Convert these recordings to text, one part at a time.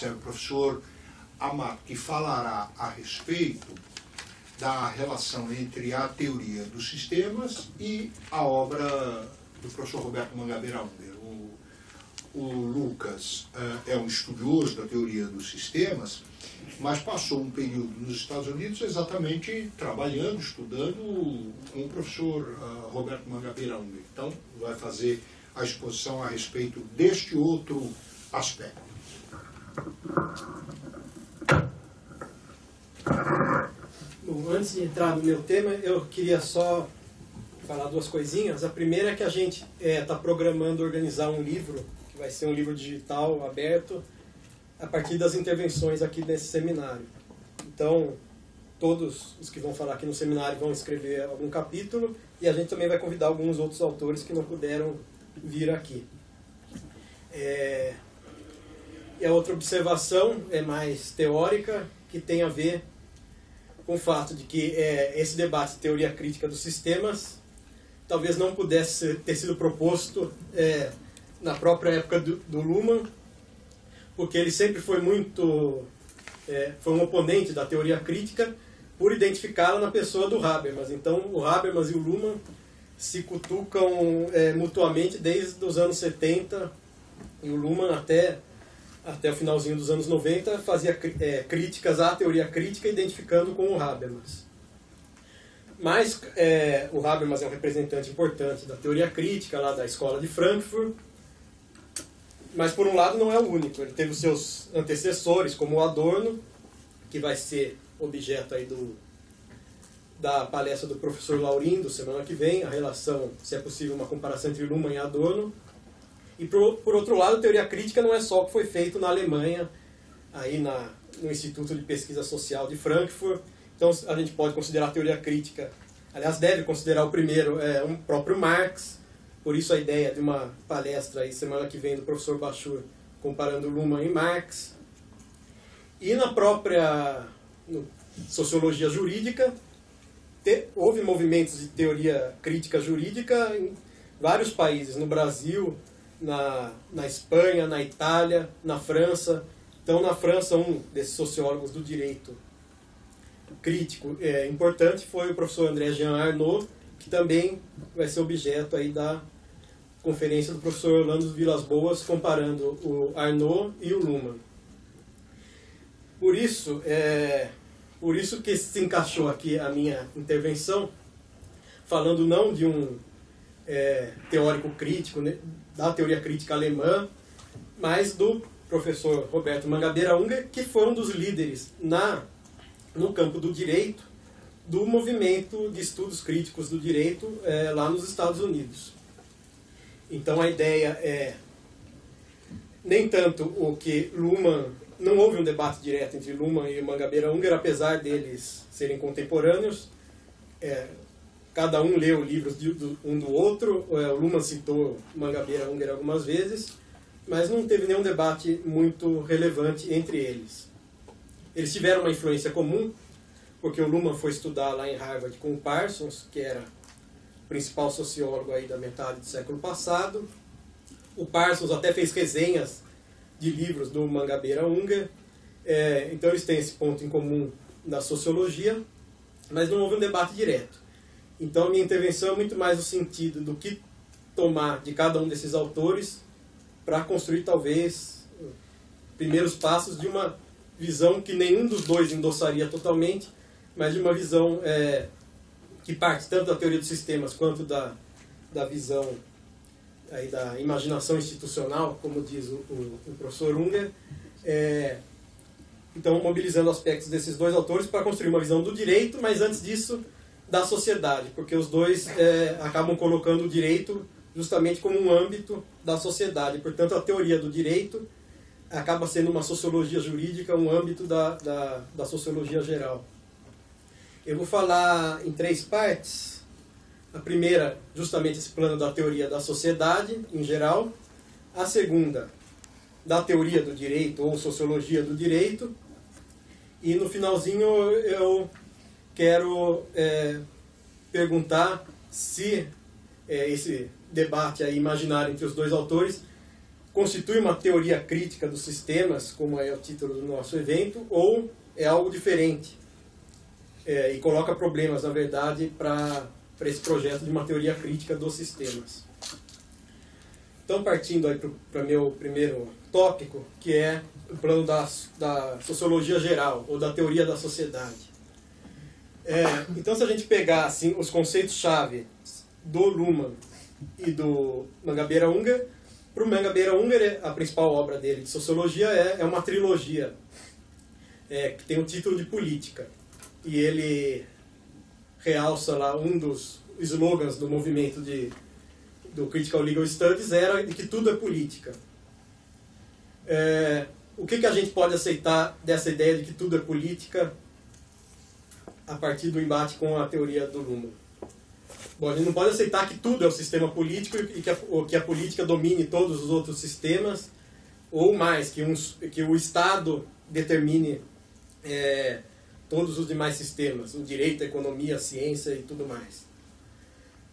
o professor Amato, que falará a respeito da relação entre a teoria dos sistemas e a obra do professor Roberto Mangabeira Unger. O, o Lucas uh, é um estudioso da teoria dos sistemas, mas passou um período nos Estados Unidos exatamente trabalhando, estudando com o professor uh, Roberto Mangabeira Unger. Então, vai fazer a exposição a respeito deste outro aspecto. Bom, antes de entrar no meu tema, eu queria só falar duas coisinhas. A primeira é que a gente está é, tá programando organizar um livro, que vai ser um livro digital aberto, a partir das intervenções aqui nesse seminário. Então, todos os que vão falar aqui no seminário vão escrever algum capítulo e a gente também vai convidar alguns outros autores que não puderam vir aqui. É... E a outra observação é mais teórica, que tem a ver com o fato de que é, esse debate de teoria crítica dos sistemas talvez não pudesse ter sido proposto é, na própria época do, do, Luhmann, porque ele sempre foi muito é, foi um oponente da teoria crítica por identificá-la na pessoa do Habermas. Então, o Habermas e o Luhmann se cutucam é, mutuamente desde os anos 70 e o Luhmann até até o finalzinho dos anos 90, fazia é, críticas à teoria crítica, identificando com o Habermas. Mas é, o Habermas é um representante importante da teoria crítica, lá da escola de Frankfurt, mas por um lado não é o único. Ele teve os seus antecessores, como o Adorno, que vai ser objeto aí do, da palestra do professor Laurindo semana que vem, a relação, se é possível, uma comparação entre Luhmann e Adorno. E por, por outro lado, teoria crítica não é só o que foi feito na Alemanha, aí na, no Instituto de Pesquisa Social de Frankfurt. Então a gente pode considerar a teoria crítica, aliás, deve considerar o primeiro, é, um próprio Marx. Por isso a ideia de uma palestra aí semana que vem do professor Bachur comparando Luhmann e Marx. E na própria no, sociologia jurídica, te, houve movimentos de teoria crítica jurídica em vários países, no Brasil, na, na Espanha, na Itália, na França. Então, na França, um desses sociólogos do direito crítico é, importante foi o professor André Jean Arnaud, que também vai ser objeto aí da conferência do professor Orlando Vilas Boas, comparando o Arnaud e o Luhmann. Por isso, é, por isso que se encaixou aqui a minha intervenção, falando não de um é, teórico crítico, né, da teoria crítica alemã, mas do professor Roberto Mangabeira Unger, que foi um dos líderes na, no campo do direito do movimento de estudos críticos do direito é, lá nos Estados Unidos. Então a ideia é nem tanto o que Luhmann não houve um debate direto entre Luhmann e Mangabeira Unger, apesar deles serem contemporâneos. É, cada um leu livros de, do, um do outro. É, o Luhmann citou Mangabeira Unger algumas vezes, mas não teve nenhum debate muito relevante entre eles. Eles tiveram uma influência comum, porque o Luhmann foi estudar lá em Harvard com o Parsons, que era o principal sociólogo aí da metade do século passado. O Parsons até fez resenhas de livros do Mangabeira Unger, é, então eles têm esse ponto em comum na sociologia, mas não houve um debate direto. Então, minha intervenção é muito mais no sentido do que tomar de cada um desses autores para construir, talvez, primeiros passos de uma visão que nenhum dos dois endossaria totalmente, mas de uma visão é, que parte tanto da teoria dos sistemas quanto da, da visão aí da imaginação institucional, como diz o, o, o professor Unger. É, então, mobilizando aspectos desses dois autores para construir uma visão do direito, mas antes disso, da sociedade, porque os dois é, acabam colocando o direito justamente como um âmbito da sociedade. Portanto, a teoria do direito acaba sendo uma sociologia jurídica, um âmbito da, da, da sociologia geral. Eu vou falar em três partes. A primeira, justamente esse plano da teoria da sociedade em geral. A segunda, da teoria do direito ou sociologia do direito. E no finalzinho eu quero é, perguntar se é, esse debate aí imaginário entre os dois autores constitui uma teoria crítica dos sistemas, como é o título do nosso evento, ou é algo diferente é, e coloca problemas, na verdade, para esse projeto de uma teoria crítica dos sistemas. Então, partindo para o meu primeiro tópico, que é o plano da, da sociologia geral, ou da teoria da sociedade. É, então, se a gente pegar assim, os conceitos-chave do Luhmann e do Mangabeira Unger, para o Mangabeira Unger, a principal obra dele de sociologia é, é uma trilogia, é, que tem o título de Política. E ele realça lá um dos slogans do movimento de, do Critical Legal Studies era de que tudo é política. É, o que, que a gente pode aceitar dessa ideia de que tudo é política a partir do embate com a teoria do Luhmann? Bom, a gente não pode aceitar que tudo é o sistema político e que a, que a política domine todos os outros sistemas, ou mais, que, um, que o Estado determine é, todos os demais sistemas, o direito, a economia, a ciência e tudo mais.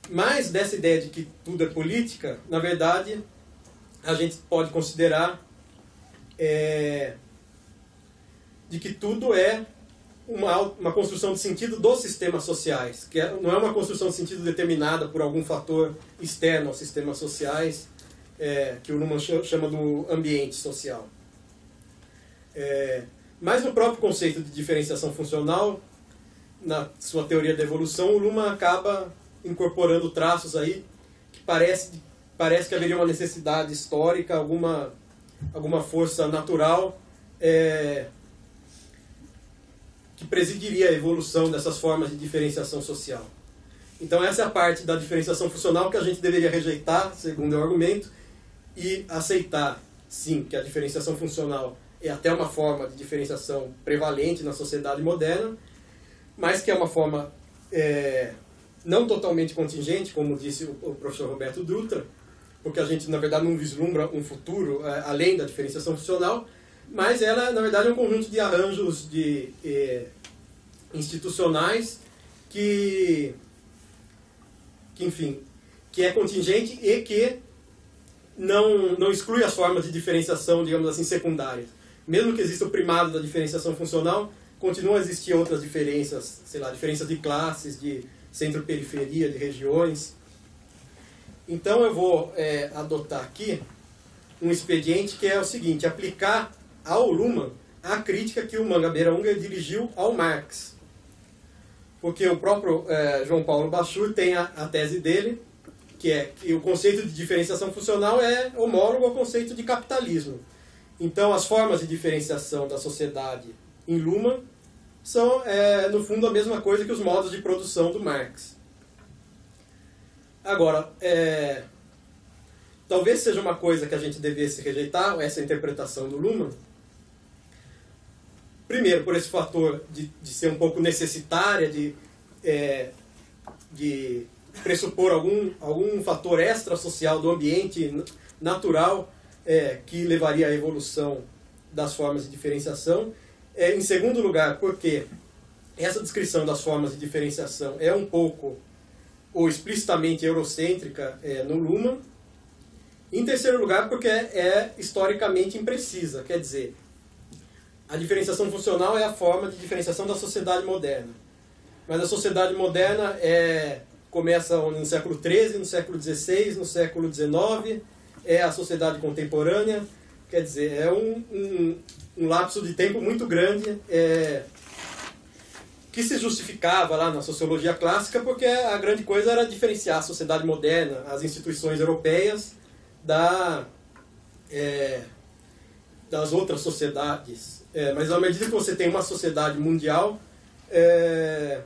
Mas dessa ideia de que tudo é política, na verdade, a gente pode considerar é, de que tudo é uma, uma construção de sentido dos sistemas sociais, que é, não é uma construção de sentido determinada por algum fator externo aos sistemas sociais, é, que o Luhmann chama do ambiente social. É, mas no próprio conceito de diferenciação funcional, na sua teoria da evolução, o Luhmann acaba incorporando traços aí que parece, parece que haveria uma necessidade histórica, alguma, alguma força natural é, presidiria a evolução dessas formas de diferenciação social. Então essa é a parte da diferenciação funcional que a gente deveria rejeitar, segundo o argumento, e aceitar, sim, que a diferenciação funcional é até uma forma de diferenciação prevalente na sociedade moderna, mas que é uma forma é, não totalmente contingente, como disse o, o, professor Roberto Dutra, porque a gente, na verdade, não vislumbra um futuro é, além da diferenciação funcional, mas ela, na verdade, é um conjunto de arranjos de, é, institucionais que, que, enfim, que é contingente e que não, não exclui as formas de diferenciação, digamos assim, secundárias mesmo que exista o primado da diferenciação funcional, continuam a existir outras diferenças, sei lá, diferenças de classes, de centro-periferia, de regiões. Então eu vou é, adotar aqui um expediente que é o seguinte, aplicar ao Luhmann a crítica que o Mangabeira Unger dirigiu ao Marx. Porque o próprio é, João Paulo Bachur tem a, a tese dele, que é que o conceito de diferenciação funcional é homólogo ao conceito de capitalismo. Então, as formas de diferenciação da sociedade em Luhmann são, é, no fundo, a mesma coisa que os modos de produção do Marx. Agora, é, talvez seja uma coisa que a gente devesse rejeitar, essa interpretação do Luhmann. Primeiro, por esse fator de, de ser um pouco necessitária, de, é, de pressupor algum, algum fator extra-social do ambiente natural é, que levaria à evolução das formas de diferenciação. É, em segundo lugar, porque essa descrição das formas de diferenciação é um pouco ou explicitamente eurocêntrica é, no Luhmann. Em terceiro lugar, porque é, é historicamente imprecisa, quer dizer, a diferenciação funcional é a forma de diferenciação da sociedade moderna. Mas a sociedade moderna é, começa no século XIII, no século XVI, no século XIX, é a sociedade contemporânea, quer dizer, é um, um, um lapso de tempo muito grande é, que se justificava lá na sociologia clássica porque a grande coisa era diferenciar a sociedade moderna, as instituições europeias, da, é, das outras sociedades. É, mas à medida que você tem uma sociedade mundial, é,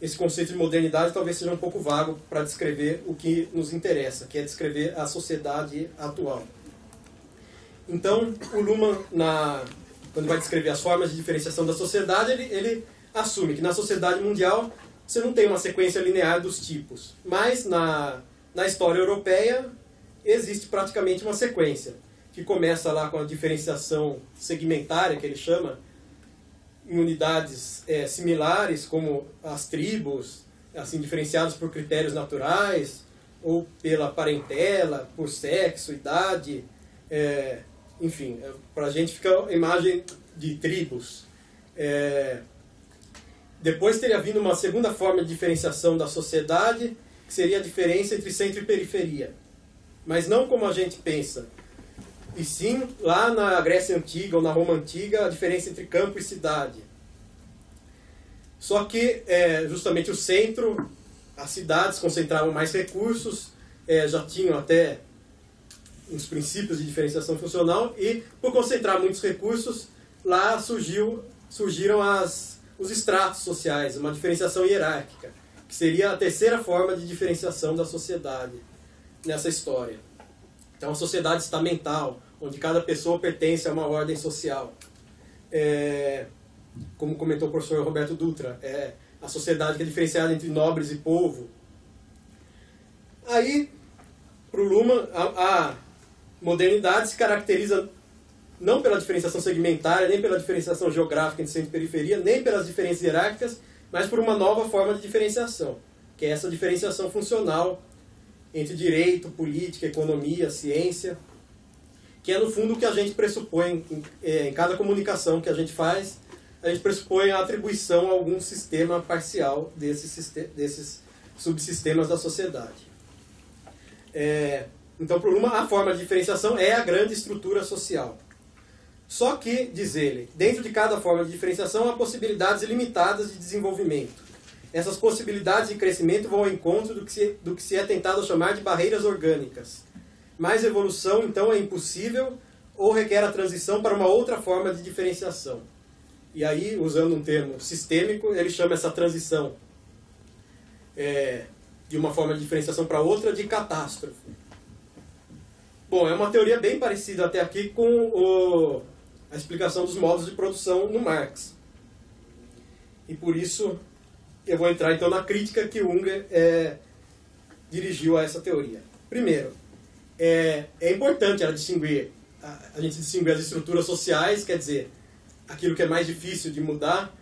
esse conceito de modernidade talvez seja um pouco vago para descrever o que nos interessa, que é descrever a sociedade atual. Então, o Luhmann, na, quando vai descrever as formas de diferenciação da sociedade, ele, ele assume que na sociedade mundial você não tem uma sequência linear dos tipos, mas na, na história europeia existe praticamente uma sequência, que começa lá com a diferenciação segmentária, que ele chama, em unidades é, similares, como as tribos, assim diferenciadas por critérios naturais, ou pela parentela, por sexo, idade, É, enfim, é, para a gente fica a imagem de tribos. É, depois teria vindo uma segunda forma de diferenciação da sociedade, que seria a diferença entre centro e periferia. Mas não como a gente pensa. E sim, lá na Grécia Antiga ou na Roma Antiga, a diferença entre campo e cidade. Só que, é, justamente o centro, as cidades concentravam mais recursos, é, já tinham até os princípios de diferenciação funcional, e por concentrar muitos recursos, lá surgiu, surgiram as, os estratos sociais, uma diferenciação hierárquica, que seria a terceira forma de diferenciação da sociedade nessa história. Então, a sociedade estamental, onde cada pessoa pertence a uma ordem social. É, como comentou o professor Roberto Dutra, é a sociedade que é diferenciada entre nobres e povo. Aí, para o Luhmann, a, a modernidade se caracteriza não pela diferenciação segmentária, nem pela diferenciação geográfica entre centro e periferia, nem pelas diferenças hierárquicas, mas por uma nova forma de diferenciação, que é essa diferenciação funcional entre direito, política, economia, ciência, que é no fundo o que a gente pressupõe em, é, em cada comunicação que a gente faz, a gente pressupõe a atribuição a algum sistema parcial desses, desses subsistemas da sociedade. É, então, por uma a forma de diferenciação é a grande estrutura social. Só que, diz ele, dentro de cada forma de diferenciação há possibilidades ilimitadas de desenvolvimento. Essas possibilidades de crescimento vão ao encontro do que se, do que se é tentado chamar de barreiras orgânicas. Mais evolução, então, é impossível ou requer a transição para uma outra forma de diferenciação. E aí, usando um termo sistêmico, ele chama essa transição é, de uma forma de diferenciação para outra de catástrofe. Bom, é uma teoria bem parecida até aqui com o, a explicação dos modos de produção no Marx. E por isso eu vou entrar então na crítica que Unger é, dirigiu a essa teoria. Primeiro, é, é importante ela distinguir, a, a gente distinguir as estruturas sociais, quer dizer, aquilo que é mais difícil de mudar,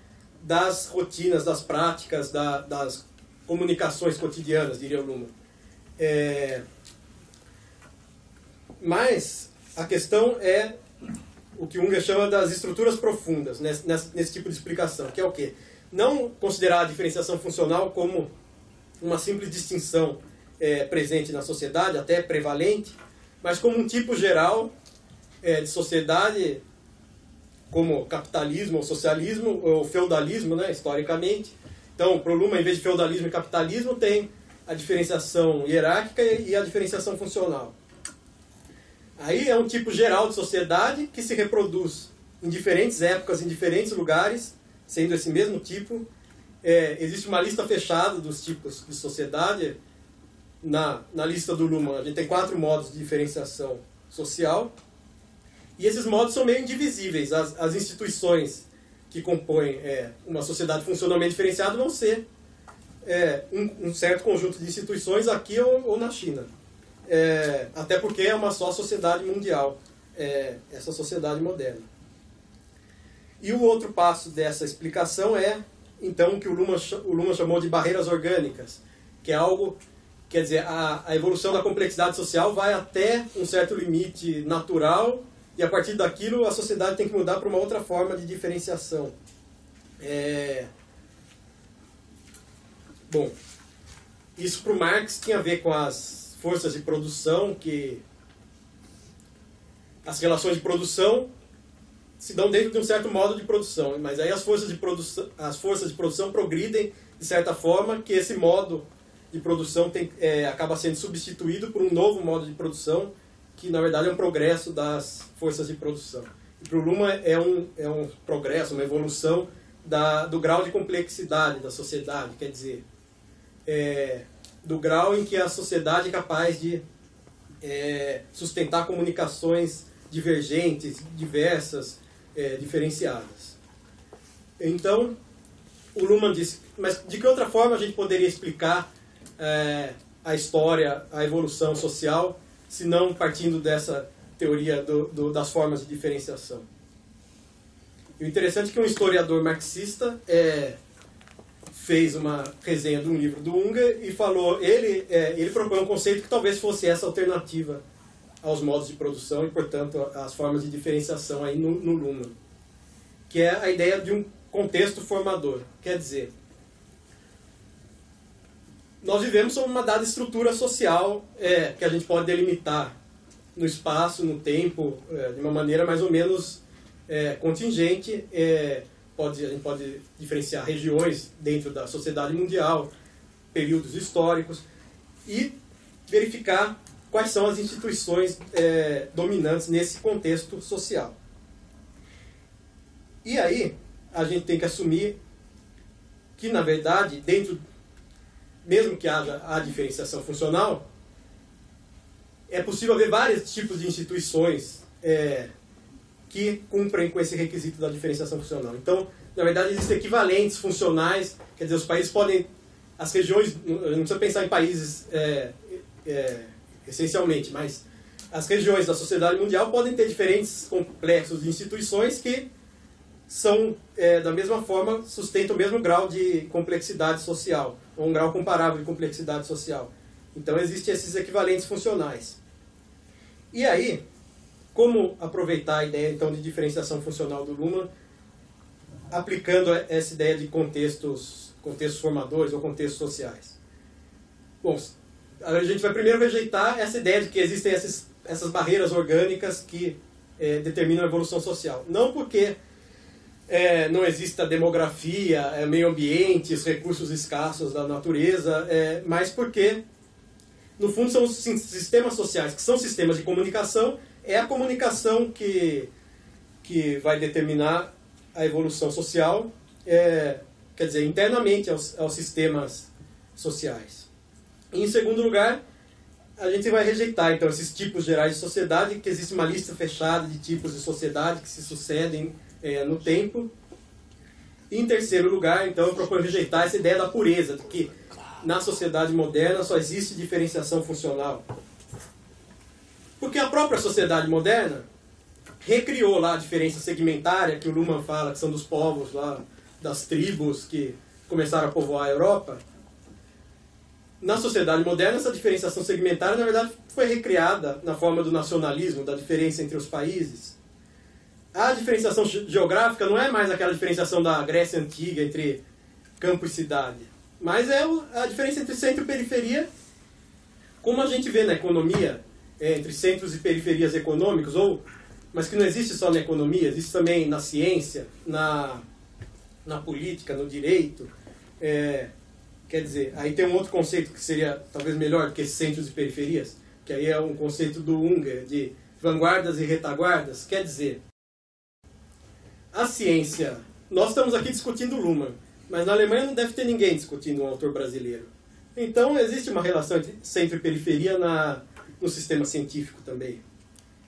das rotinas, das práticas, da, das comunicações cotidianas, diria o Luhmann. É, mas a questão é o que Unger chama das estruturas profundas nesse, nesse, nesse tipo de explicação, que é o quê? Não considerar a diferenciação funcional como uma simples distinção é, presente na sociedade, até prevalente, mas como um tipo geral é, de sociedade como capitalismo ou socialismo ou feudalismo, né, historicamente. Então, o Luma, em vez de feudalismo e capitalismo, tem a diferenciação hierárquica e a diferenciação funcional. Aí é um tipo geral de sociedade que se reproduz em diferentes épocas, em diferentes lugares, sendo esse mesmo tipo. É, existe uma lista fechada dos tipos de sociedade. Na, na lista do Luhmann, a gente tem quatro modos de diferenciação social. E esses modos são meio indivisíveis. As, as instituições que compõem é, uma sociedade funcionalmente diferenciada vão ser é, um, um, certo conjunto de instituições aqui ou, ou na China. É, até porque é uma só sociedade mundial, é, essa sociedade moderna. E o outro passo dessa explicação é, então, que o Luhmann, o Luhmann chamou de barreiras orgânicas, que é algo, quer dizer, a, a evolução da complexidade social vai até um certo limite natural e a partir daquilo a sociedade tem que mudar para uma outra forma de diferenciação. É... Bom, isso para o Marx tinha a ver com as forças de produção, que as relações de produção se dão dentro de um certo modo de produção, mas aí as forças de produção, as forças de produção progridem de certa forma que esse modo de produção tem, é, acaba sendo substituído por um novo modo de produção que na verdade é um progresso das forças de produção. Para o Luma é um, é um progresso, uma evolução da, do grau de complexidade da sociedade, quer dizer, é, do grau em que a sociedade é capaz de é, sustentar comunicações divergentes, diversas, é, diferenciadas. Então, o Luhmann disse, mas de que outra forma a gente poderia explicar é, a história, a evolução social se não partindo dessa teoria do, do, das formas de diferenciação. E o interessante é que um historiador marxista é, fez uma resenha de um livro do Unger e falou, ele, é, ele propõe um conceito que talvez fosse essa alternativa aos modos de produção e, portanto, às formas de diferenciação aí no, no Luhmann, que é a ideia de um contexto formador. Quer dizer, nós vivemos sob uma dada estrutura social é, que a gente pode delimitar no espaço, no tempo, é, de uma maneira mais ou menos é, contingente. É, pode, a gente pode diferenciar regiões dentro da sociedade mundial, períodos históricos, e verificar quais são as instituições é, dominantes nesse contexto social. E aí, a gente tem que assumir que, na verdade, dentro, mesmo que haja a diferenciação funcional, é possível haver vários tipos de instituições é, que cumprem com esse requisito da diferenciação funcional. Então, na verdade, existem equivalentes funcionais, quer dizer, os países podem, as regiões, não precisa pensar em países é, é, essencialmente, mas as regiões da sociedade mundial podem ter diferentes complexos de instituições que são, é, da mesma forma, sustentam o mesmo grau de complexidade social, ou um grau comparável de complexidade social. Então, existem esses equivalentes funcionais. E aí, como aproveitar a ideia, então, de diferenciação funcional do Luhmann, aplicando essa ideia de contextos, contextos formadores ou contextos sociais? Bom, a gente vai primeiro rejeitar essa ideia de que existem essas, essas barreiras orgânicas que é, determinam a evolução social. Não porque é, não exista demografia, é, meio ambiente, os recursos escassos da natureza, é, mas porque, no fundo, são os sistemas sociais, que são sistemas de comunicação, é a comunicação que, que vai determinar a evolução social, é, quer dizer, internamente aos, aos sistemas sociais. Em segundo lugar, a gente vai rejeitar então esses tipos gerais de sociedade, que existe uma lista fechada de tipos de sociedade que se sucedem é, no tempo. E, em terceiro lugar, então, eu proponho rejeitar essa ideia da pureza, de que na sociedade moderna só existe diferenciação funcional. Porque a própria sociedade moderna recriou lá a diferença segmentária que o Luhmann fala, que são dos povos lá, das tribos que começaram a povoar a Europa. Na sociedade moderna, essa diferenciação segmentária, na verdade, foi recriada na forma do nacionalismo, da diferença entre os países. A diferenciação geográfica não é mais aquela diferenciação da Grécia Antiga entre campo e cidade, mas é a diferença entre centro e periferia, como a gente vê na economia, é, entre centros e periferias econômicos, ou, mas que não existe só na economia, existe também na ciência, na, na política, no direito. É, Quer dizer, aí tem um outro conceito que seria talvez melhor do que centros e periferias, que aí é um conceito do Unger, de vanguardas e retaguardas. Quer dizer, a ciência. Nós estamos aqui discutindo Luhmann, mas na Alemanha não deve ter ninguém discutindo um autor brasileiro. Então existe uma relação entre centro e periferia na, no sistema científico também.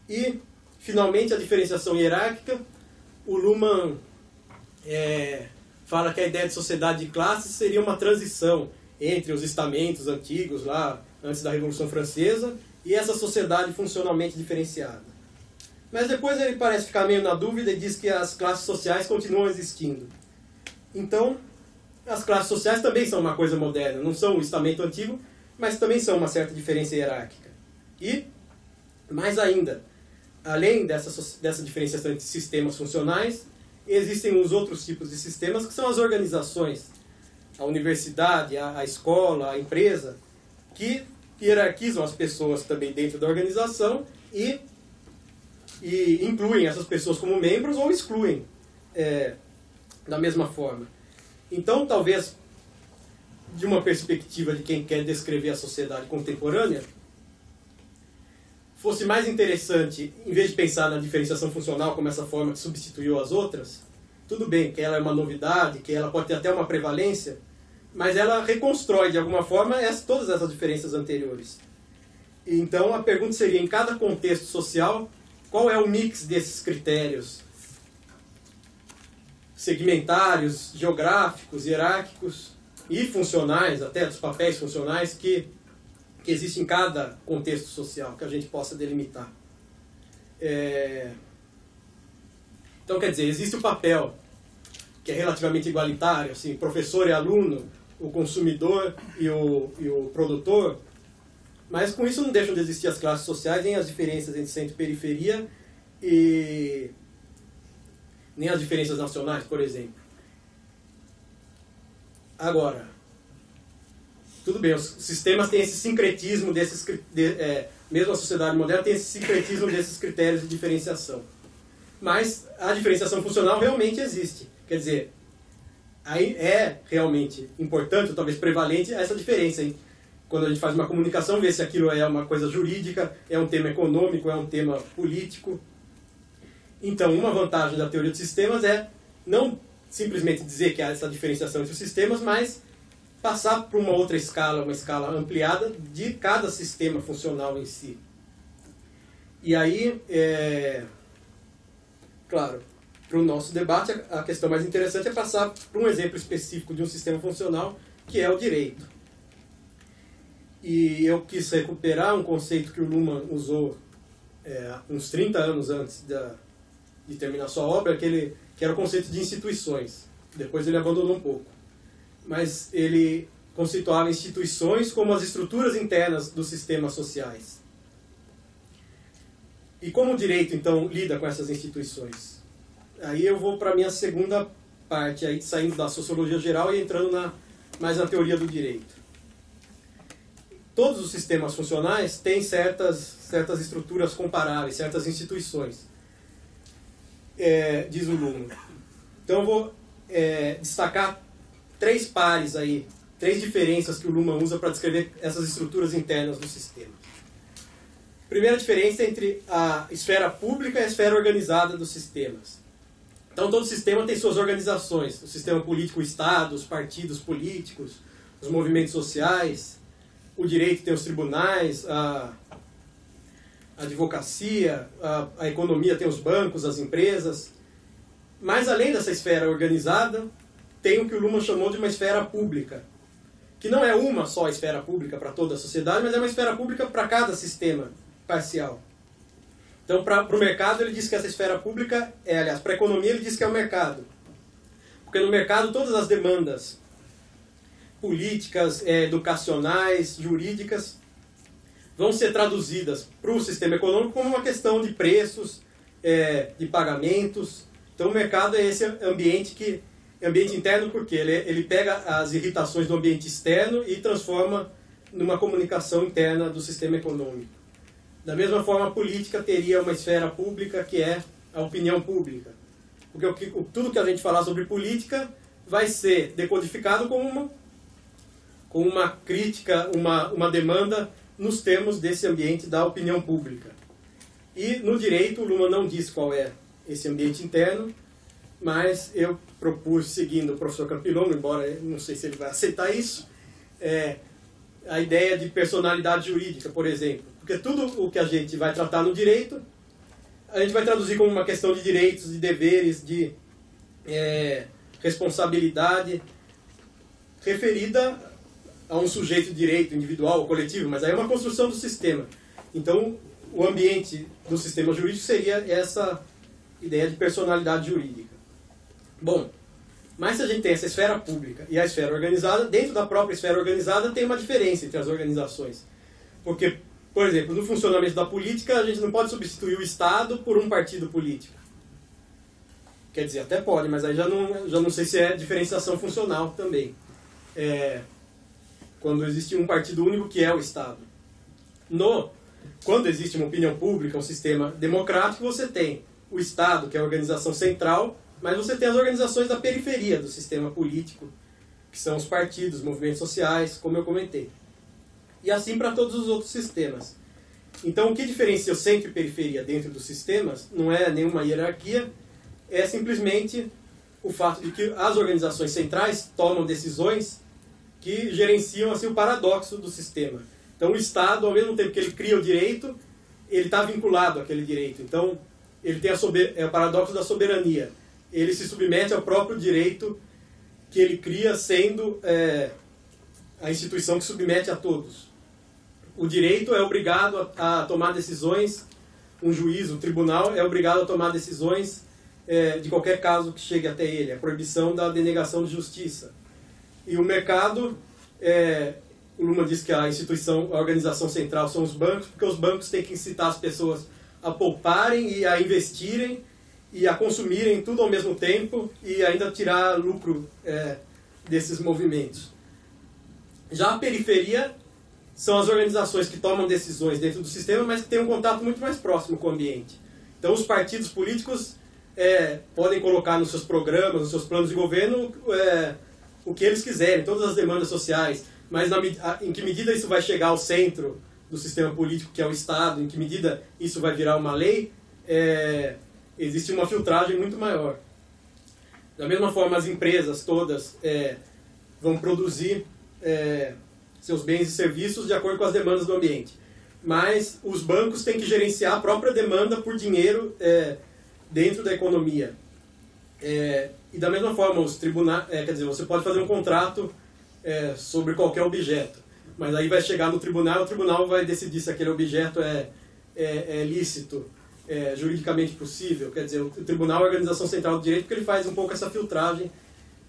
E, finalmente, a diferenciação hierárquica. O Luhmann é, fala que a ideia de sociedade de classes seria uma transição entre os estamentos antigos, lá antes da Revolução Francesa, e essa sociedade funcionalmente diferenciada. Mas depois ele parece ficar meio na dúvida e diz que as classes sociais continuam existindo. Então, as classes sociais também são uma coisa moderna, não são o estamento antigo, mas também são uma certa diferença hierárquica. E, mais ainda, além dessa, dessa entre sistemas funcionais, existem os outros tipos de sistemas, que são as organizações, a universidade, a, a escola, a empresa, que hierarquizam as pessoas também dentro da organização e, e incluem essas pessoas como membros ou excluem é, da mesma forma. Então, talvez, de uma perspectiva de quem quer descrever a sociedade contemporânea, fosse mais interessante, em vez de pensar na diferenciação funcional como essa forma que substituiu as outras, tudo bem que ela é uma novidade, que ela pode ter até uma prevalência, mas ela reconstrói de alguma forma essa, todas essas diferenças anteriores. Então a pergunta seria: em cada contexto social, qual é o mix desses critérios segmentários, geográficos, hierárquicos e funcionais, até dos papéis funcionais que que existe em cada contexto social que a gente possa delimitar. É... Então, quer dizer, existe o papel que é relativamente igualitário, assim, professor e aluno, o consumidor e o, e o produtor, Mas com isso não deixam de existir as classes sociais, nem as diferenças entre centro e periferia, e nem as diferenças nacionais, por exemplo. Agora, tudo bem, os sistemas têm esse sincretismo desses, de, é, mesmo a sociedade moderna tem esse sincretismo desses critérios de diferenciação. Mas a diferenciação funcional realmente existe. Quer dizer, aí é realmente importante, ou talvez prevalente, essa diferença. Hein? Quando a gente faz uma comunicação, ver se aquilo é uma coisa jurídica, é um tema econômico, é um tema político. Então, uma vantagem da teoria dos sistemas é não simplesmente dizer que há essa diferenciação entre os sistemas, mas passar para uma outra escala, uma escala ampliada de cada sistema funcional em si. E aí, é, claro, para o nosso debate, a questão mais interessante é passar para um exemplo específico de um sistema funcional, que é o direito. E eu quis recuperar um conceito que o Luhmann usou é, uns 30 anos antes da, de terminar sua obra, que, ele, que era o conceito de instituições. Depois ele abandonou um pouco mas ele conceituava instituições como as estruturas internas dos sistemas sociais. E como o direito, então, lida com essas instituições? Aí eu vou para a minha segunda parte, aí, saindo da sociologia geral e entrando na, mais na teoria do direito. Todos os sistemas funcionais têm certas, certas estruturas comparáveis, certas instituições, é, diz o Luhmann. Então eu vou é, destacar três pares aí, três diferenças que o Luhmann usa para descrever essas estruturas internas do sistema. Primeira diferença entre a esfera pública e a esfera organizada dos sistemas. Então, todo sistema tem suas organizações. O sistema político, o Estado, os partidos políticos, os movimentos sociais. O direito tem os tribunais, a, a advocacia, a, a economia tem os bancos, as empresas. Mas, além dessa esfera organizada, tem o que o Luhmann chamou de uma esfera pública, que não é uma só esfera pública para toda a sociedade, mas é uma esfera pública para cada sistema parcial. Então, para o mercado, ele diz que essa esfera pública é, aliás, para a economia, ele diz que é o mercado. Porque no mercado, todas as demandas políticas, é, educacionais, jurídicas, vão ser traduzidas para o sistema econômico como uma questão de preços, é, de pagamentos. Então, o mercado é esse ambiente que ambiente interno porque ele, ele pega as irritações do ambiente externo e transforma numa comunicação interna do sistema econômico. Da mesma forma, a política teria uma esfera pública que é a opinião pública. Porque tudo que a gente falar sobre política vai ser decodificado como uma, como uma crítica, uma, uma demanda nos termos desse ambiente da opinião pública. E no direito, o Luma não diz qual é esse ambiente interno, mas eu propus, seguindo o professor Campilongo, embora não sei se ele vai aceitar isso, é, a ideia de personalidade jurídica, por exemplo. Porque tudo o que a gente vai tratar no direito, a gente vai traduzir como uma questão de direitos, de deveres, de é, responsabilidade, referida a um sujeito de direito individual ou coletivo, mas aí é uma construção do sistema. Então, o ambiente do sistema jurídico seria essa ideia de personalidade jurídica. Bom, mas se a gente tem essa esfera pública e a esfera organizada, dentro da própria esfera organizada tem uma diferença entre as organizações. Porque, por exemplo, no funcionamento da política, a gente não pode substituir o Estado por um partido político. Quer dizer, até pode, mas aí já não, já não sei se é diferenciação funcional também. É, quando existe um partido único que é o Estado. No, quando existe uma opinião pública, um sistema democrático, você tem o Estado, que é a organização central, mas você tem as organizações da periferia do sistema político, que são os partidos, movimentos sociais, como eu comentei. E assim para todos os outros sistemas. Então, o que diferencia o centro e periferia dentro dos sistemas não é nenhuma hierarquia, é simplesmente o fato de que as organizações centrais tomam decisões que gerenciam assim, o paradoxo do sistema. Então, o Estado, ao mesmo tempo que ele cria o direito, ele está vinculado àquele direito. Então, ele tem a sober... é o paradoxo da soberania ele se submete ao próprio direito que ele cria, sendo é, a instituição que submete a todos. O direito é obrigado a, a tomar decisões, um juiz, um tribunal é obrigado a tomar decisões é, de qualquer caso que chegue até ele, a proibição da denegação de justiça. E o mercado, é, o Luma diz que a instituição, a organização central são os bancos, porque os bancos têm que incitar as pessoas a pouparem e a investirem e a consumirem tudo ao mesmo tempo e ainda tirar lucro é, desses movimentos. Já a periferia são as organizações que tomam decisões dentro do sistema, mas que têm um contato muito mais próximo com o ambiente. Então, os partidos políticos é, podem colocar nos seus programas, nos seus planos de governo, é, o que eles quiserem, todas as demandas sociais, mas na, em que medida isso vai chegar ao centro do sistema político, que é o Estado, em que medida isso vai virar uma lei, é, existe uma filtragem muito maior. Da mesma forma, as empresas todas é, vão produzir é, seus bens e serviços de acordo com as demandas do ambiente. Mas os bancos têm que gerenciar a própria demanda por dinheiro é, dentro da economia. É, e da mesma forma, os tribunais, é, quer dizer, você pode fazer um contrato é, sobre qualquer objeto. Mas aí vai chegar no tribunal, o tribunal vai decidir se aquele objeto é, lícito, é juridicamente possível. Quer dizer, o tribunal é a organização central do direito porque ele faz um pouco essa filtragem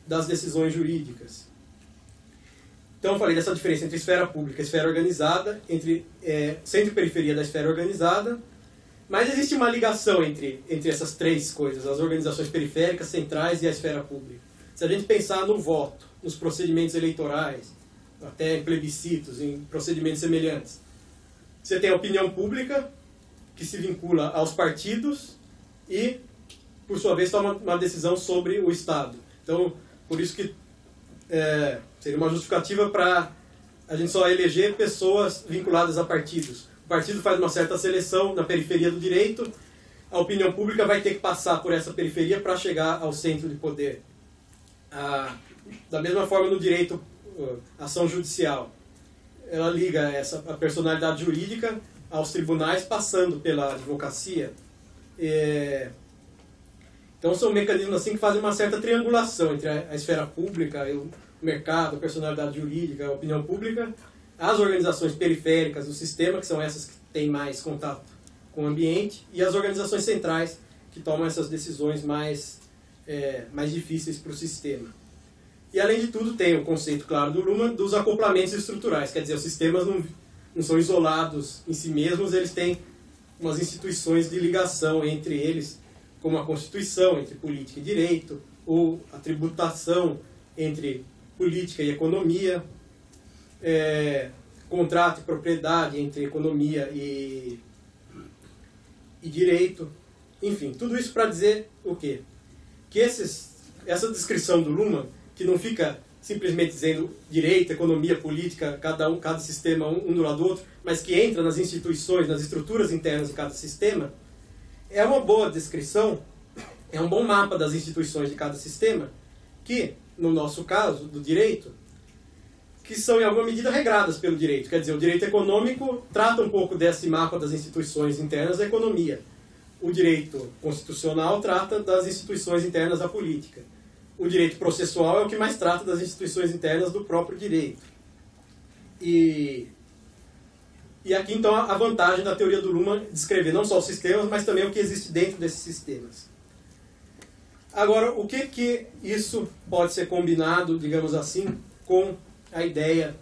das decisões jurídicas. Então, eu falei dessa diferença entre esfera pública e esfera organizada, entre é, centro e periferia da esfera organizada, mas existe uma ligação entre, entre essas três coisas, as organizações periféricas, centrais e a esfera pública. Se a gente pensar no voto, nos procedimentos eleitorais, até em plebiscitos, em procedimentos semelhantes. Você tem a opinião pública, que se vincula aos partidos e, por sua vez, toma uma decisão sobre o Estado. Então, por isso que é, seria uma justificativa para a gente só eleger pessoas vinculadas a partidos. O partido faz uma certa seleção na periferia do direito, a opinião pública vai ter que passar por essa periferia para chegar ao centro de poder. Ah, da mesma forma no direito ação judicial, ela liga essa a personalidade jurídica aos tribunais passando pela advocacia. É, então são mecanismos assim que fazem uma certa triangulação entre a, esfera pública, o mercado, a personalidade jurídica, a opinião pública, as organizações periféricas do sistema, que são essas que têm mais contato com o ambiente, e as organizações centrais, que tomam essas decisões mais, é, mais difíceis para o sistema. E além de tudo, tem o conceito, claro, do Luhmann dos acoplamentos estruturais, quer dizer, os sistemas não, não são isolados em si mesmos, eles têm umas instituições de ligação entre eles, como a Constituição, entre política e direito, ou a tributação entre política e economia, é, contrato e propriedade entre economia e, e direito. Enfim, tudo isso para dizer o quê? Que esses, essa descrição do Luhmann que não fica simplesmente dizendo direito, economia, política, cada um, cada sistema um, um do lado do outro, mas que entra nas instituições, nas estruturas internas de cada sistema, é uma boa descrição, é um bom mapa das instituições de cada sistema, que, no nosso caso, do direito, que são em alguma medida regradas pelo direito. Quer dizer, o direito econômico trata um pouco desse mapa das instituições internas da economia. O direito constitucional trata das instituições internas da política o direito processual é o que mais trata das instituições internas do próprio direito. E, e aqui, então, a vantagem da teoria do Luhmann descrever não só os sistemas, mas também o que existe dentro desses sistemas. Agora, o que que isso pode ser combinado, digamos assim, com a ideia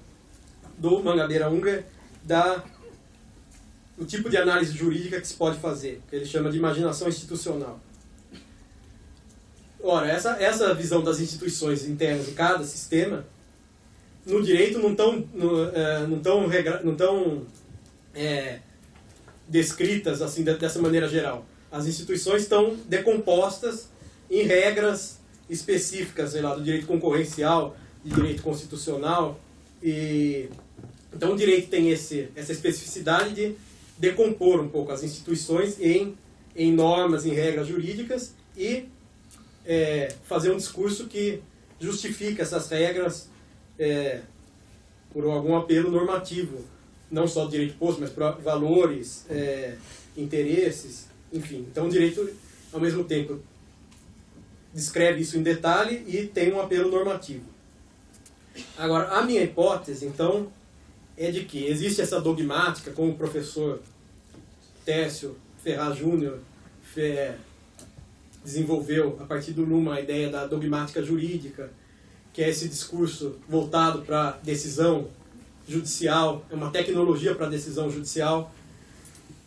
do Mangabeira Unger da o tipo de análise jurídica que se pode fazer, que ele chama de imaginação institucional. Ora, essa, essa visão das instituições internas de cada sistema, no direito não estão no, é, não tão, não tão é, descritas assim dessa maneira geral. As instituições estão decompostas em regras específicas, sei lá, do direito concorrencial, de direito constitucional. E, então o direito tem esse, essa especificidade de decompor um pouco as instituições em, em normas, em regras jurídicas e é, fazer um discurso que justifique essas regras é, por algum apelo normativo, não só do direito posto, mas para valores, é, interesses, enfim. Então o direito, ao mesmo tempo, descreve isso em detalhe e tem um apelo normativo. Agora, a minha hipótese, então, é de que existe essa dogmática, como o professor Técio Ferraz Júnior desenvolveu, a partir do Luhmann, a ideia da dogmática jurídica, que é esse discurso voltado para decisão judicial, é uma tecnologia para decisão judicial.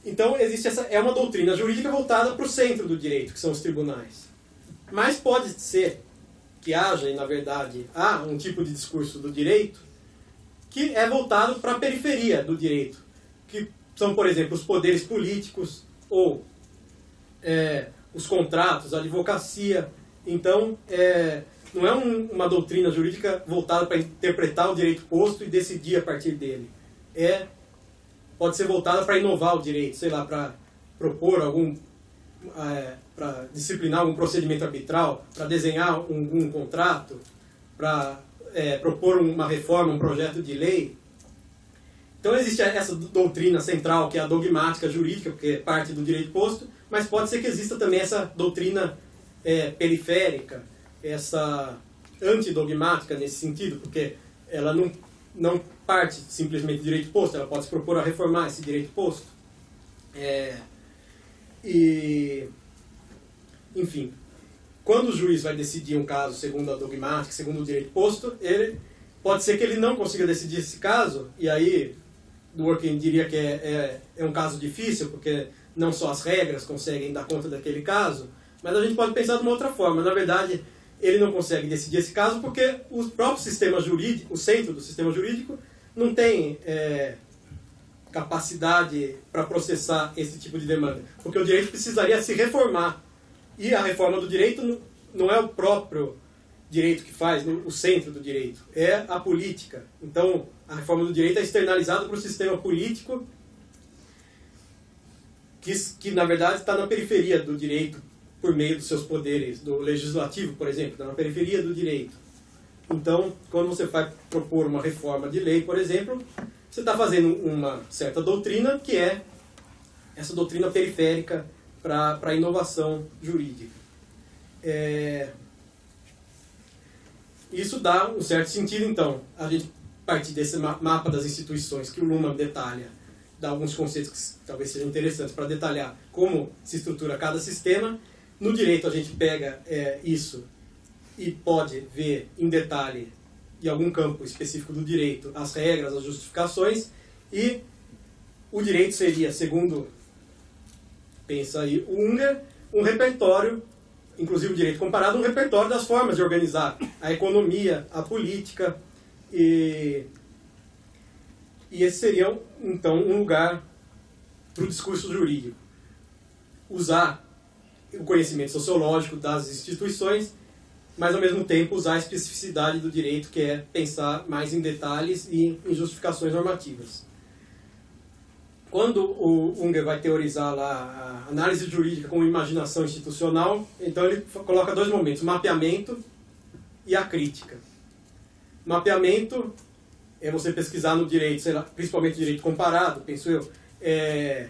Então, existe essa é uma doutrina jurídica voltada para o centro do direito, que são os tribunais. Mas pode ser que haja, e na verdade há um tipo de discurso do direito que é voltado para a periferia do direito, que são, por exemplo, os poderes políticos ou é, os contratos, a advocacia. Então, é, não é um, uma doutrina jurídica voltada para interpretar o direito posto e decidir a partir dele. É pode ser voltada para inovar o direito, sei lá, para propor algum é, para disciplinar algum procedimento arbitral, para desenhar um, um contrato, para é, propor uma reforma, um projeto de lei. Então existe essa doutrina central, que é a dogmática jurídica, porque é parte do direito posto, mas pode ser que exista também essa doutrina é, periférica, essa antidogmática nesse sentido, porque ela não, não parte simplesmente do direito posto, ela pode se propor a reformar esse direito posto. É, e, enfim, quando o juiz vai decidir um caso segundo a dogmática, segundo o direito posto, ele pode ser que ele não consiga decidir esse caso, e aí Dworkin diria que é, é, é um caso difícil, porque não só as regras conseguem dar conta daquele caso, mas a gente pode pensar de uma outra forma. Na verdade, ele não consegue decidir esse caso porque o próprio sistema jurídico, o centro do sistema jurídico, não tem é, capacidade para processar esse tipo de demanda. Porque o direito precisaria se reformar. E a reforma do direito não é o próprio direito que faz, o centro do direito, é a política. Então, a reforma do direito é externalizada para o sistema político, que, que na verdade está na periferia do direito por meio dos seus poderes, do legislativo, por exemplo, está na periferia do direito. Então, quando você vai propor uma reforma de lei, por exemplo, você está fazendo uma certa doutrina que é essa doutrina periférica para a inovação jurídica. É... Isso dá um certo sentido, então, a gente partir desse mapa das instituições que o Luhmann detalha, dá alguns conceitos que talvez sejam interessantes para detalhar como se estrutura cada sistema. No direito, a gente pega é, isso e pode ver em detalhe em algum campo específico do direito as regras, as justificações, e o direito seria, segundo pensa aí o Unger, um repertório, inclusive o direito comparado, um repertório das formas de organizar a economia, a política, e, e esse seria, então, um lugar para o discurso jurídico. Usar o conhecimento sociológico das instituições mas ao mesmo tempo usar a especificidade do direito, que é pensar mais em detalhes e em justificações normativas. Quando o Unger vai teorizar lá a análise jurídica como imaginação institucional, então ele coloca dois momentos, mapeamento e a crítica. Mapeamento é você pesquisar no direito, lá, principalmente direito comparado, penso eu, é,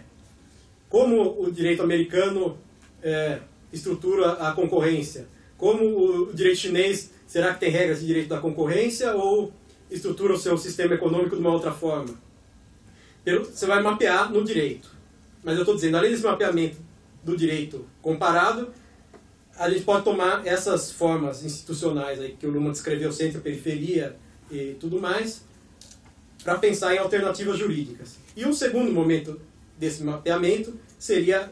como o direito americano é, estrutura a concorrência, como o direito chinês, será que tem regras de direito da concorrência ou estrutura o seu sistema econômico de uma outra forma? Você vai mapear no direito. Mas eu estou dizendo, além desse mapeamento do direito comparado, a gente pode tomar essas formas institucionais aí que o Luma descreveu, centro, periferia e tudo mais, para pensar em alternativas jurídicas. E um segundo momento desse mapeamento seria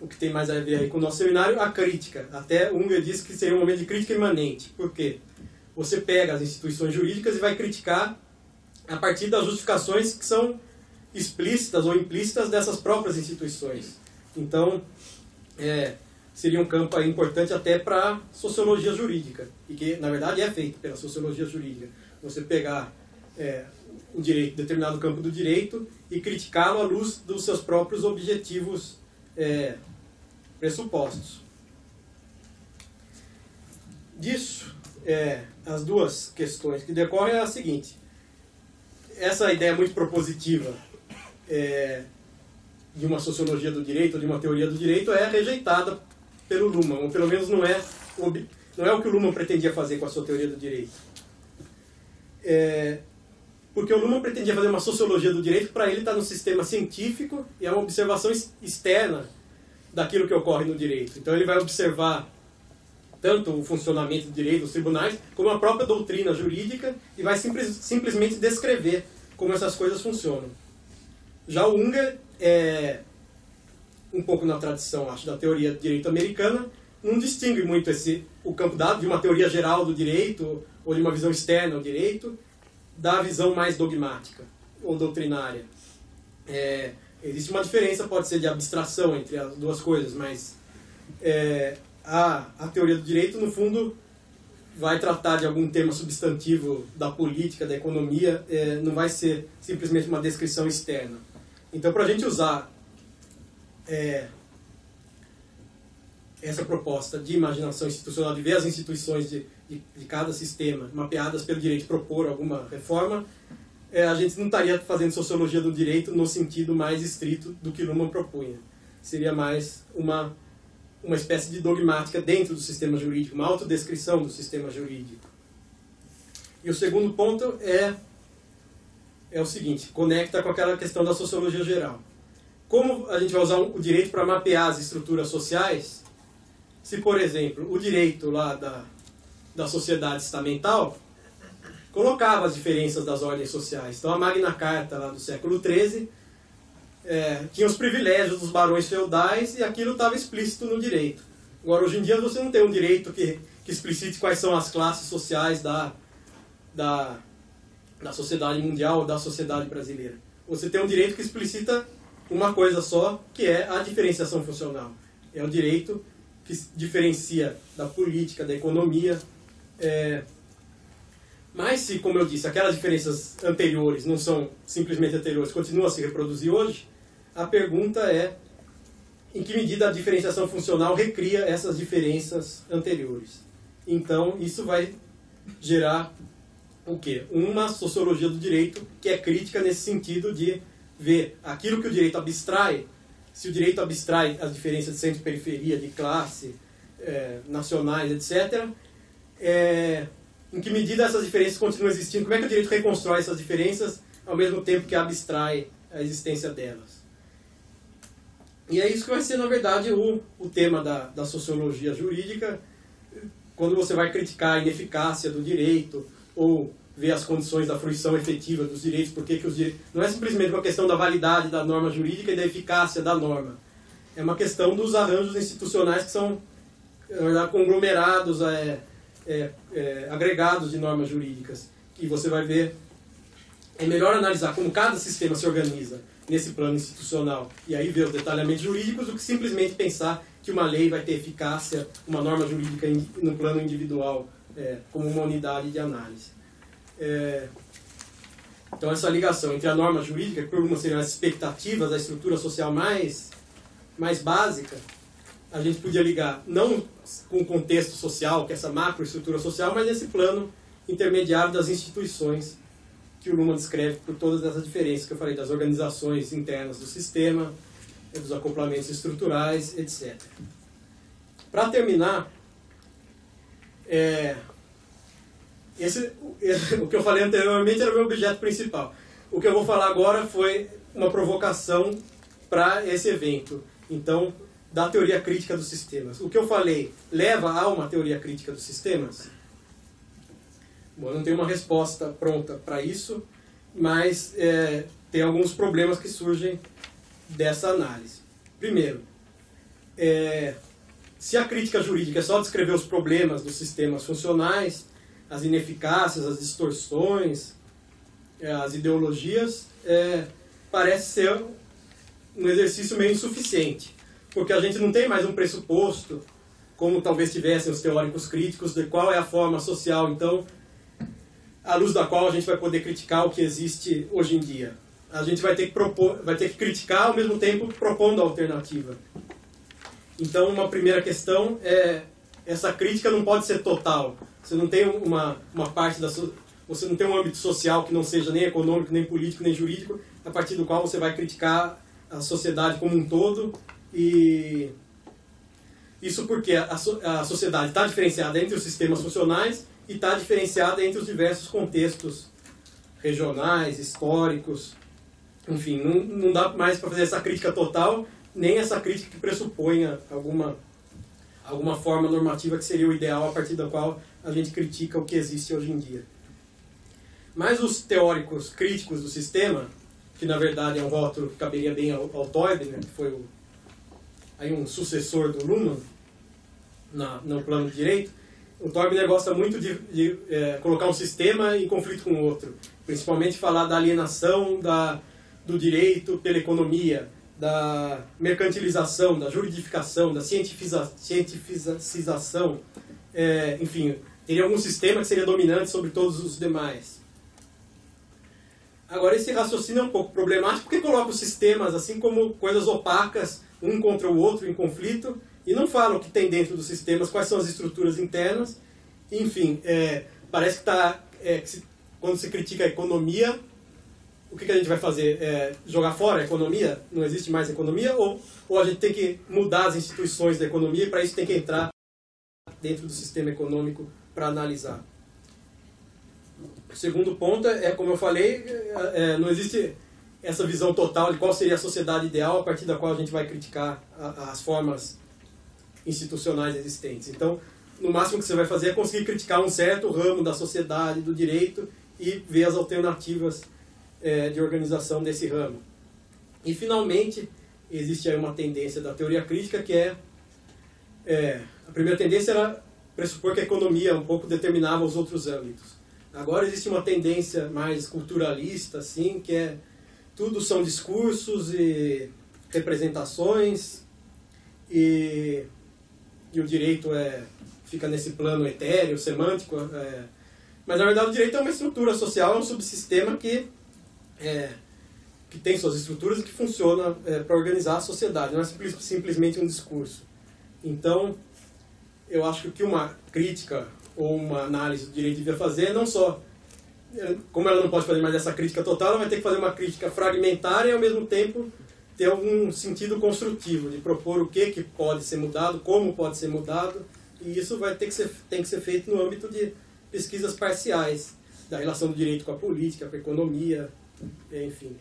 o que tem mais a ver aí com o nosso seminário, a crítica. Até Unger disse que seria um momento de crítica imanente. Por quê? Você pega as instituições jurídicas e vai criticar a partir das justificações que são explícitas ou implícitas dessas próprias instituições. Então, é, seria um campo importante até para sociologia jurídica, e que, na verdade, é feito pela sociologia jurídica. Você pegar é, um direito, determinado campo do direito e criticá-lo à luz dos seus próprios objetivos é, pressupostos. Disso, é, as duas questões que decorrem é a seguinte. Essa ideia muito propositiva é, de uma sociologia do direito, de uma teoria do direito, é rejeitada pelo Luhmann, ou pelo menos não é, não é o que o Luhmann pretendia fazer com a sua teoria do direito. É, porque o Luhmann pretendia fazer uma sociologia do direito, para ele estar tá no sistema científico e é uma observação externa daquilo que ocorre no direito. Então ele vai observar tanto o funcionamento do direito dos tribunais, como a própria doutrina jurídica e vai simples, simplesmente descrever como essas coisas funcionam. Já o Unger, é, um pouco na tradição, acho, da teoria do direito americana, não distingue muito esse, o campo dado de uma teoria geral do direito ou de uma visão externa ao direito da visão mais dogmática ou doutrinária. É, existe uma diferença, pode ser de abstração entre as duas coisas, mas é, a, a teoria do direito, no fundo, vai tratar de algum tema substantivo da política, da economia, é, não vai ser simplesmente uma descrição externa. Então, para a gente usar é, essa proposta de imaginação institucional, de ver as instituições de, de, de cada sistema mapeadas pelo direito propor alguma reforma, é, a gente não estaria fazendo sociologia do direito no sentido mais estrito do que Luhmann propunha. Seria mais uma, uma espécie de dogmática dentro do sistema jurídico, uma autodescrição do sistema jurídico. E o segundo ponto é, é o seguinte, conecta com aquela questão da sociologia geral. Como a gente vai usar o direito para mapear as estruturas sociais, se, por exemplo, o direito lá da, da sociedade estamental colocava as diferenças das ordens sociais. Então, a Magna Carta lá do século XIII é, tinha os privilégios dos barões feudais e aquilo estava explícito no direito. Agora, hoje em dia, você não tem um direito que, que explicite quais são as classes sociais da, da, da sociedade mundial ou da sociedade brasileira. Você tem um direito que explicita uma coisa só, que é a diferenciação funcional. É o direito que diferencia da política, da economia. É, mas se, como eu disse, aquelas diferenças anteriores não são simplesmente anteriores, continuam a se reproduzir hoje, a pergunta é em que medida a diferenciação funcional recria essas diferenças anteriores. Então, isso vai gerar o quê? Uma sociologia do direito que é crítica nesse sentido de ver aquilo que o direito abstrai, se o direito abstrai as diferenças de centro e periferia, de classe, é, nacionais, etc., é, em que medida essas diferenças continuam existindo, como é que o direito reconstrói essas diferenças ao mesmo tempo que abstrai a existência delas. E é isso que vai ser, na verdade, o, o tema da, da sociologia jurídica, quando você vai criticar a ineficácia do direito, ou ver as condições da fruição efetiva dos direitos, porque que os direitos... Não é simplesmente uma questão da validade da norma jurídica e da eficácia da norma. É uma questão dos arranjos institucionais que são, na verdade, conglomerados, é, é, é, agregados de normas jurídicas. E você vai ver, é melhor analisar como cada sistema se organiza nesse plano institucional e aí ver os detalhamentos jurídicos do que simplesmente pensar que uma lei vai ter eficácia, uma norma jurídica no plano individual, é, como uma unidade de análise. É, então essa ligação entre a norma jurídica, que por uma seriam as expectativas da estrutura social mais, mais básica, a gente podia ligar não com o contexto social, que é essa macroestrutura social, mas nesse plano intermediário das instituições que o Luhmann descreve por todas essas diferenças que eu falei, das organizações internas do sistema, dos acoplamentos estruturais, etc. Para terminar, é, esse, o que eu falei anteriormente era o meu objeto principal. O que eu vou falar agora foi uma provocação para esse evento. Então, da teoria crítica dos sistemas. O que eu falei leva a uma teoria crítica dos sistemas? Bom, não tenho uma resposta pronta para isso, mas é, tem alguns problemas que surgem dessa análise. Primeiro, é, se a crítica jurídica é só descrever os problemas dos sistemas funcionais, as ineficácias, as distorções, é, as ideologias, é, parece ser um exercício meio insuficiente porque a gente não tem mais um pressuposto, como talvez tivessem os teóricos críticos, de qual é a forma social, então, à luz da qual a gente vai poder criticar o que existe hoje em dia. A gente vai ter que, propor, vai ter que criticar ao mesmo tempo propondo a alternativa. Então, uma primeira questão é essa crítica não pode ser total. Você não tem uma, uma parte da você não tem um âmbito social que não seja nem econômico, nem político, nem jurídico, a partir do qual você vai criticar a sociedade como um todo e isso porque a, a sociedade está diferenciada entre os sistemas funcionais e está diferenciada entre os diversos contextos regionais, históricos. Enfim, não, não dá mais para fazer essa crítica total, nem essa crítica que pressuponha alguma, alguma forma normativa que seria o ideal a partir da qual a gente critica o que existe hoje em dia. Mas os teóricos críticos do sistema, que na verdade é um rótulo que caberia bem ao, ao Toynbee, né, que foi o, aí um sucessor do Luhmann na, no plano de direito, o Torbner gosta muito de, de é, colocar um sistema em conflito com o outro, principalmente falar da alienação da, do direito pela economia, da mercantilização, da juridificação, da cientifiza, é, enfim, teria algum sistema que seria dominante sobre todos os demais. Agora, esse raciocínio é um pouco problemático porque coloca os sistemas assim como coisas opacas, um contra o outro, em conflito, e não fala o que tem dentro dos sistemas, quais são as estruturas internas. Enfim, é, parece que está. É, quando se critica a economia, o que, que a gente vai fazer? É, jogar fora a economia? Não existe mais economia? Ou, ou a gente tem que mudar as instituições da economia e para isso tem que entrar dentro do sistema econômico para analisar? O segundo ponto é, como eu falei, é, é, não existe essa visão total de qual seria a sociedade ideal a partir da qual a gente vai criticar a, as formas institucionais existentes. Então, no máximo que você vai fazer é conseguir criticar um certo ramo da sociedade, do direito, e ver as alternativas é, de organização desse ramo. E, finalmente, existe aí uma tendência da teoria crítica que é, é a primeira tendência era pressupor que a economia um pouco determinava os outros âmbitos. Agora existe uma tendência mais culturalista, assim, que é tudo são discursos e representações e, e o direito é fica nesse plano etéreo, semântico. É, mas na verdade o direito é uma estrutura social, é um subsistema que é, que tem suas estruturas e que funciona é, para organizar a sociedade, não é simples, simplesmente um discurso. Então, eu acho que uma crítica ou uma análise do direito devia fazer é não só como ela não pode fazer mais essa crítica total, ela vai ter que fazer uma crítica fragmentária e ao mesmo tempo ter algum sentido construtivo de propor o que que pode ser mudado, como pode ser mudado, e isso vai ter que ser tem que ser feito no âmbito de pesquisas parciais da relação do direito com a política, com a economia, enfim,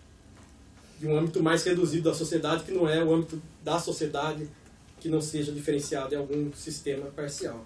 de um âmbito mais reduzido da sociedade que não é o âmbito da sociedade que não seja diferenciado em algum sistema parcial.